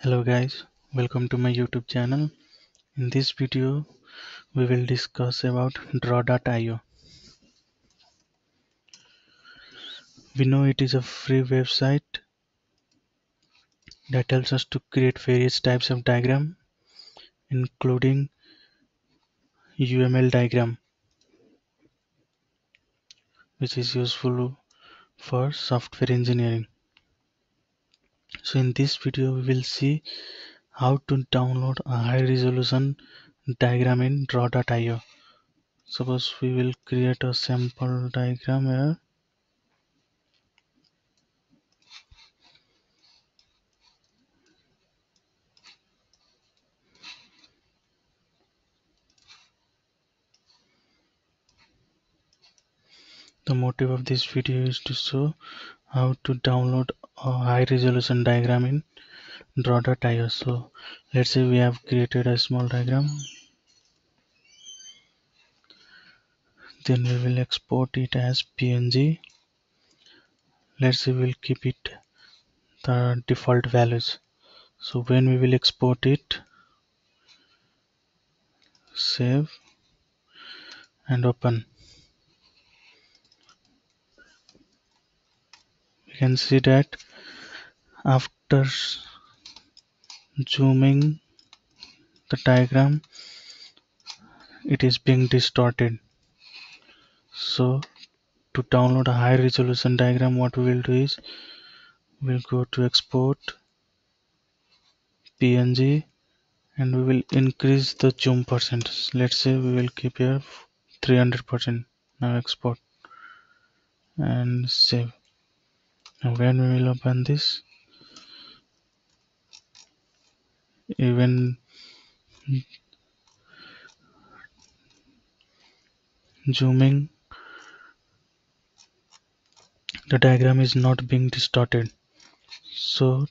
Hello guys, welcome to my YouTube channel. In this video, we will discuss about draw.io. We know it is a free website that helps us to create various types of diagram, including UML diagram, which is useful for software engineering. So in this video, we will see how to download a high resolution diagram in draw.io. Suppose we will create a sample diagram here. The motive of this video is to show how to download high resolution diagram in draw.io so let's say we have created a small diagram. Then we will export it as png let's say we'll keep it the default values. So when we will export it save and open can see that after zooming the diagram it is being distorted. So to download a high resolution diagram what we will do is we'll go to export png and we will increase the zoom percentage let's say we will keep here 300 percent. Now export and save when we will open this? Even zooming the diagram is not being distorted. So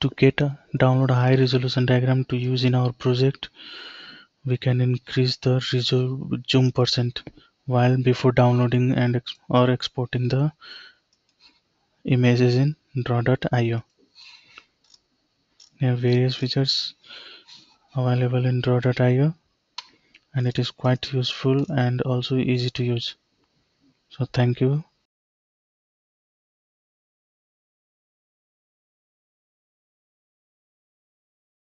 to get a download a high resolution diagram to use in our project we can increase the zoom percent while before downloading and ex or exporting the images in draw.io there are various features available in draw.io and it is quite useful and also easy to use. So thank you